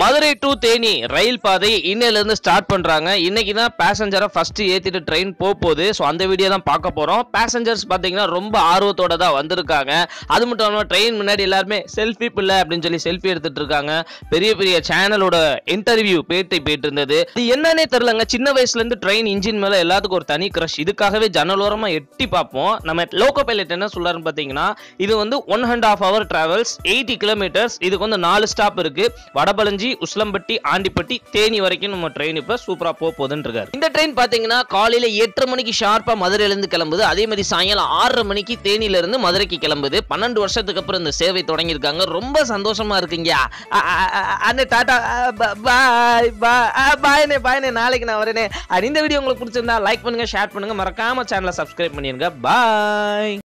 Madurai to Theni ரயில் பாதை இன்னையிலேருந்து start பண்ணுறாங்க இன்னைக்கு தான் பேசஞ்சரை ஃபஸ்ட்டு ஏற்றிட்டு ட்ரெயின் போக போகுது. ஸோ அந்த வீடியோ தான் பார்க்க போகிறோம் பேசஞ்சர்ஸ் பார்த்தீங்கன்னா ரொம்ப ஆர்வத்தோட தான் வந்திருக்காங்க. அது மட்டும் இல்லாமல் ட்ரெயின் முன்னாடி எல்லாருமே செல்ஃபி பிள்ளை அப்படின்னு சொல்லி செல்ஃபி எடுத்துகிட்டு இருக்காங்க. பெரிய பெரிய சேனலோட இன்டர்வியூ பேட்டி போயிட்டு இருந்தது இது என்னன்னே தெரிலங்க சின்ன வயசுலேருந்து ட்ரெயின் இன்ஜின் மேலே எல்லாத்துக்கும் ஒரு தனி க்ரஷ் இதுக்காகவே ஜன்னலோரமாக எட்டி பார்ப்போம். நம்ம லோக்கோ பைலட் என்ன சொல்கிறாருன்னு பார்த்தீங்கன்னா இது வந்து one and half hour travels eighty kilometres இதுக்கு வந்து நாலு ஸ்டாப் இருக்குது வடபழஞ்சி உஸ்லம்பட்டி ஆண்டிப்பட்டி தேனி வரைக்கும் நம்ம ட்ரெயின் இப்ப சூப்பரா போக போகுதுன்னு இருக்காரு இந்த ட்ரெயின் பாத்தீங்கன்னா காலையில எட்டு மணிக்கு ஷார்ப்பா மதுரையில இருந்து கிளம்புது. அதே மாதிரி சாயங்காலம் ஆறரை மணிக்கு தேனியில இருந்து மதுரைக்கு கிளம்புது. பன்னெண்டு வருஷத்துக்கு அப்புறம் இந்த சேவை தொடங்கியிருக்காங்க. ரொம்ப சந்தோஷமா இருக்குங்க அண்ணே டாடா பாய் பாய் பாய்னே பாய்னே நாளைக்கு நான் வரேனே அண்ட் இந்த வீடியோ உங்களுக்கு பிடிச்சிருந்தா லைக் பண்ணுங்க ஷேர் பண்ணுங்க. மறக்காம சேனலை சப்ஸ்கிரைப் பண்ணிருங்க. பாய்